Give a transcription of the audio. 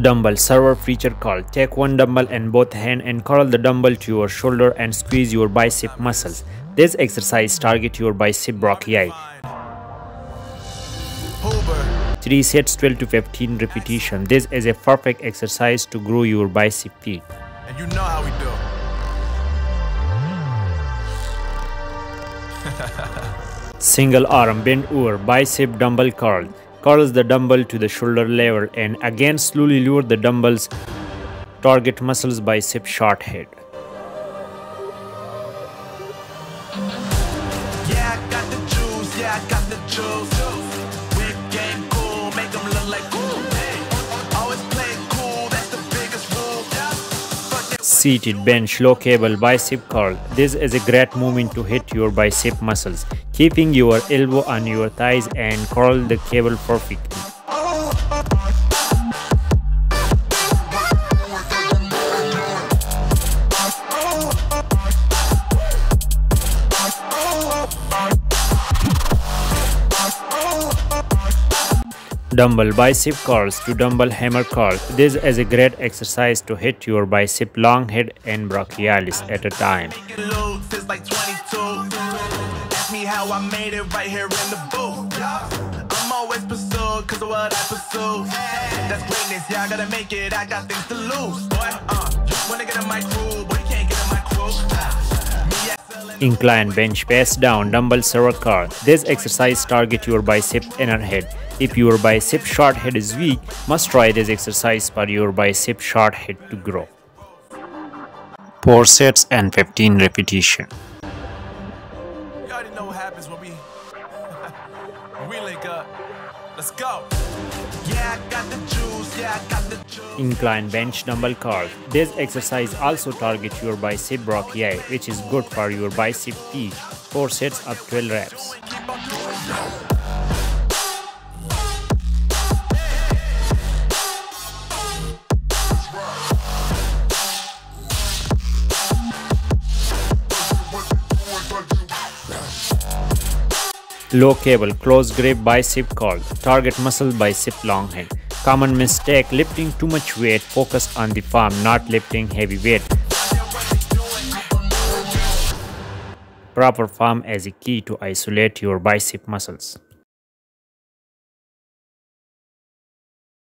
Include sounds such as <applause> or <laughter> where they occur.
Dumbbell server feature called take one dumbbell in both hand and curl the dumbbell to your shoulder and squeeze your bicep muscles. This exercise target your bicep brachii. 3 sets 12 to 15 repetition. This is a perfect exercise to grow your bicep feet. And you know how we do. Single arm bend over bicep dumbbell curl curls the dumbbell to the shoulder level and again slowly lower the dumbbells target muscles bicep short head. Yeah, Seated bench low cable bicep curl. This is a great movement to hit your bicep muscles keeping your elbow on your thighs and curl the cable perfectly. Dumbbell bicep curls to dumbbell hammer curls. This is a great exercise to hit your bicep long head and brachialis at a time. That's greatness, gotta make it, I got things to lose. Incline bench press down dumbbell spider curl. This exercise target your bicep inner head. If your bicep short head is weak, must try this exercise for your bicep short head to grow. 4 sets and 15 repetition You already know what happens when we <laughs> we link up. Let's go. Yeah, I got the juice. Yeah, I got the juice. Incline bench dumbbell curl. This exercise also targets your bicep brachii, which is good for your bicep feet. 4 sets of 12 reps. Low cable, close grip bicep curl, target muscle bicep long head. Common mistake, lifting too much weight, focus on the form, not lifting heavy weight. Proper form as a key to isolate your bicep muscles.